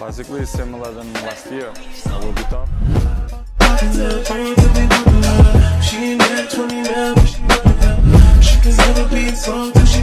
Basically, similar than last year. That will be tough. She